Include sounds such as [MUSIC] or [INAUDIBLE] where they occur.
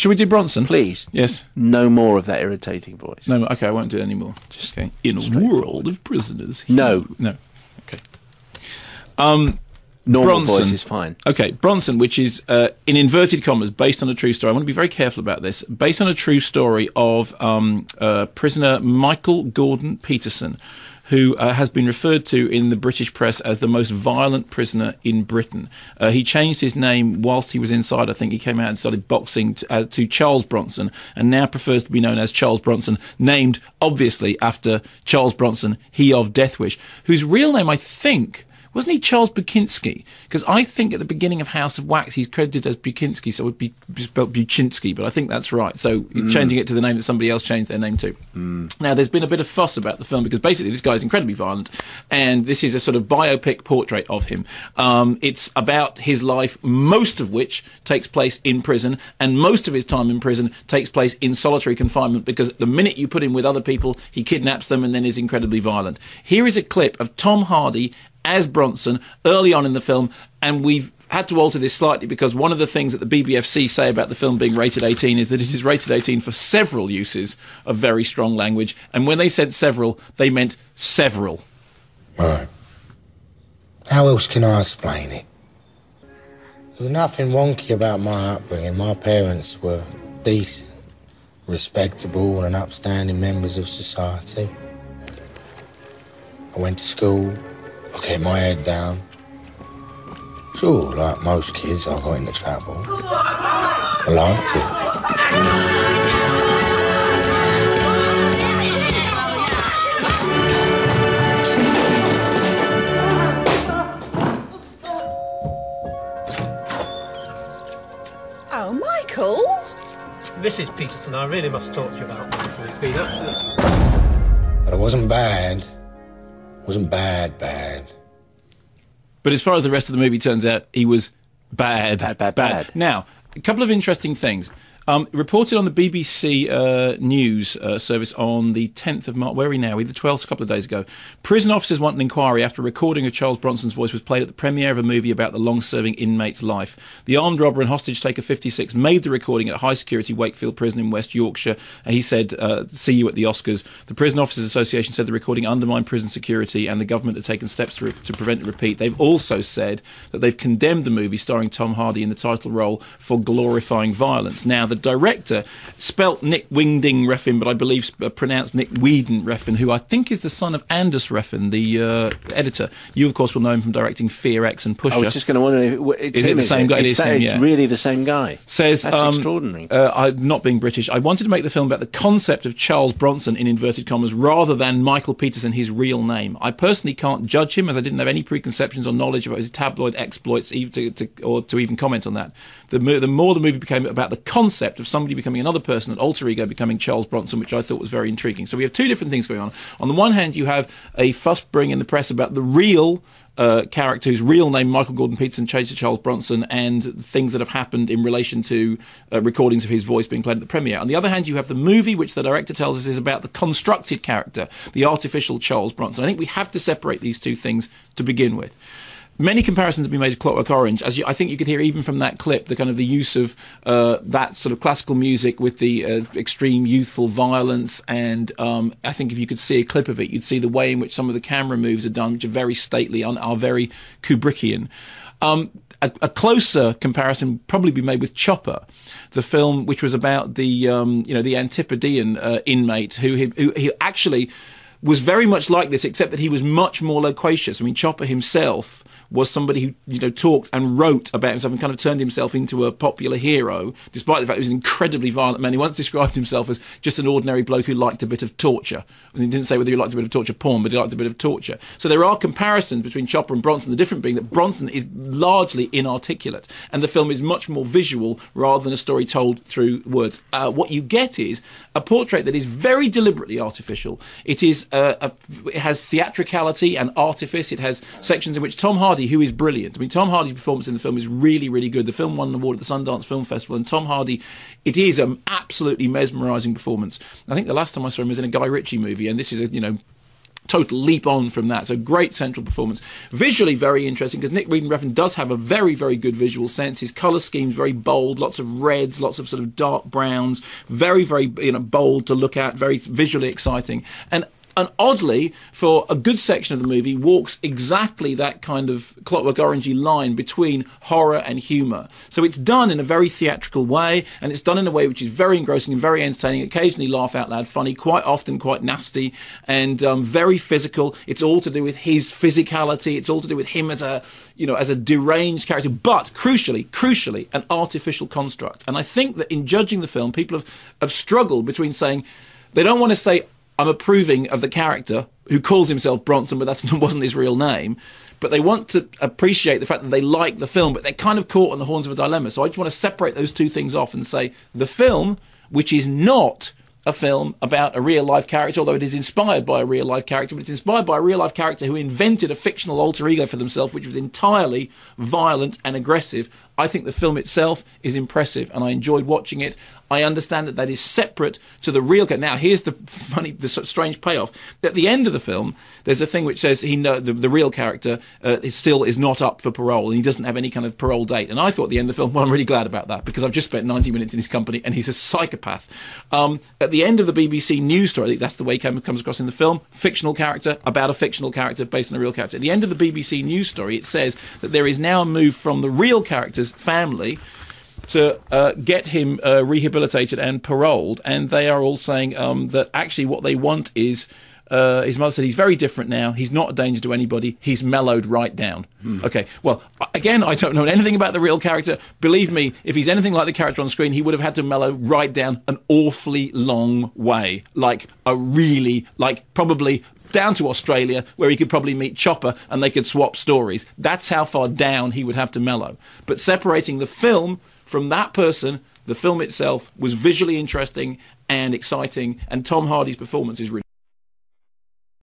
Should we do Bronson? Please. Yes. No more of that irritating voice. No, okay, I won't do it anymore. Just okay. In a world of prisoners. he- No. No. Okay. Um, Normal Bronson. voice is fine. Okay, Bronson, which is uh, in inverted commas, based on a true story. I want to be very careful about this. Based on a true story of um, uh, prisoner Michael Gordon Peterson, who uh, has been referred to in the British press as the most violent prisoner in Britain. Uh, he changed his name whilst he was inside. I think he came out and started boxing to, uh, to Charles Bronson, and now prefers to be known as Charles Bronson, named obviously after Charles Bronson, he of Death Wish, whose real name I think wasn't he Charles Bukinski? Because I think at the beginning of House of Wax he's credited as Bukinski, so it would be spelled Buchinski, but I think that's right. So changing it to the name that somebody else changed their name to. Now there's been a bit of fuss about the film because basically this guy is incredibly violent, and this is a sort of biopic portrait of him. Um, it's about his life, most of which takes place in prison, and most of his time in prison takes place in solitary confinement because the minute you put him with other people, he kidnaps them and then is incredibly violent. Here is a clip of Tom Hardy as Bronson early on in the film, and we've had to alter this slightly because one of the things that the BBFC say about the film being rated 18 is that it is rated 18 for several uses of very strong language, and when they said several, they meant several. Right. How else can I explain it? There was nothing wonky about my upbringing. My parents were decent, respectable, and upstanding members of society. I went to school. I kept my head down. Sure, like most kids, I got into trouble. I liked it. Oh, Michael! Mrs. Peterson, I really must talk to you about Michael. He's been absolutely. But it wasn't bad. It wasn't bad, bad. But as far as the rest of the movie turns out, he was bad. Bad, bad, bad. Now, a couple of interesting things. Um, reported on the BBC uh, News uh, service on the 10th of March. Where are we now? We the 12th, a couple of days ago. Prison officers want an inquiry after a recording of Charles Bronson's voice was played at the premiere of a movie about the long-serving inmate's life. The armed robber and hostage taker 56 made the recording at high security Wakefield Prison in West Yorkshire. And he said, uh, "See you at the Oscars." The Prison Officers Association said the recording undermined prison security, and the government had taken steps to, re- to prevent a repeat. They've also said that they've condemned the movie starring Tom Hardy in the title role for glorifying violence. Now, the director spelt Nick Winding Refn, but I believe uh, pronounced Nick Whedon Refn, who I think is the son of Anders Refn, the uh, editor. You, of course, will know him from directing Fear X and Pusher. I was just going to wonder if it's Is it the same guy? It It's, is him, it's really the same guy. says That's um, extraordinary. Uh, I'm not being British. I wanted to make the film about the concept of Charles Bronson in inverted commas rather than Michael Peterson, his real name. I personally can't judge him as I didn't have any preconceptions or knowledge about his tabloid exploits, even to, to, or to even comment on that. The, the more the movie became about the concept of somebody becoming another person, an alter ego becoming Charles Bronson, which I thought was very intriguing. So we have two different things going on. On the one hand, you have a fuss brewing in the press about the real uh, character whose real name Michael Gordon Peterson changed to Charles Bronson and things that have happened in relation to uh, recordings of his voice being played at the premiere. On the other hand, you have the movie, which the director tells us is about the constructed character, the artificial Charles Bronson. I think we have to separate these two things to begin with. Many comparisons have been made to Clockwork Orange, as you, I think you could hear even from that clip, the kind of the use of uh, that sort of classical music with the uh, extreme youthful violence, and um, I think if you could see a clip of it, you'd see the way in which some of the camera moves are done, which are very stately and are very Kubrickian. Um, a, a closer comparison would probably be made with Chopper, the film which was about the um, you know the Antipodean uh, inmate who, who who actually was very much like this, except that he was much more loquacious. I mean, Chopper himself was somebody who you know talked and wrote about himself and kind of turned himself into a popular hero, despite the fact he was an incredibly violent man. He once described himself as just an ordinary bloke who liked a bit of torture. And he didn't say whether he liked a bit of torture porn, but he liked a bit of torture. So there are comparisons between Chopper and Bronson. The difference being that Bronson is largely inarticulate, and the film is much more visual rather than a story told through words. Uh, what you get is a portrait that is very deliberately artificial. It is a, it has theatricality and artifice. It has sections in which Tom Hardy, who is brilliant. I mean, Tom Hardy's performance in the film is really, really good. The film won an award at the Sundance Film Festival, and Tom Hardy, it is an absolutely mesmerising performance. I think the last time I saw him was in a Guy Ritchie movie, and this is a you know total leap on from that. So great central performance. Visually very interesting because Nick Reed does have a very, very good visual sense. His colour scheme's very bold, lots of reds, lots of sort of dark browns, very, very you know bold to look at, very visually exciting. And and oddly, for a good section of the movie, walks exactly that kind of Clockwork Orangey line between horror and humour. So it's done in a very theatrical way, and it's done in a way which is very engrossing and very entertaining. Occasionally, laugh out loud, funny, quite often quite nasty, and um, very physical. It's all to do with his physicality. It's all to do with him as a you know as a deranged character, but crucially, crucially, an artificial construct. And I think that in judging the film, people have have struggled between saying they don't want to say I'm approving of the character who calls himself Bronson, but that [LAUGHS] wasn't his real name. But they want to appreciate the fact that they like the film, but they're kind of caught on the horns of a dilemma. So I just want to separate those two things off and say the film, which is not a film about a real life character, although it is inspired by a real life character, but it's inspired by a real life character who invented a fictional alter ego for themselves, which was entirely violent and aggressive. I think the film itself is impressive and I enjoyed watching it. I understand that that is separate to the real. Now, here's the [LAUGHS] funny, the strange payoff. At the end of the film, there's a thing which says he know, the, the real character uh, is still is not up for parole and he doesn't have any kind of parole date. And I thought at the end of the film, [LAUGHS] well, I'm really glad about that because I've just spent 90 minutes in his company and he's a psychopath. Um, at the end of the BBC news story, I think that's the way he comes across in the film, fictional character about a fictional character based on a real character. At the end of the BBC news story, it says that there is now a move from the real character's family to uh, get him uh, rehabilitated and paroled. And they are all saying um, that actually what they want is. Uh, his mother said he's very different now. He's not a danger to anybody. He's mellowed right down. Hmm. Okay. Well, again, I don't know anything about the real character. Believe me, if he's anything like the character on screen, he would have had to mellow right down an awfully long way. Like a really, like probably down to Australia, where he could probably meet Chopper and they could swap stories. That's how far down he would have to mellow. But separating the film from that person, the film itself was visually interesting and exciting, and Tom Hardy's performance is really.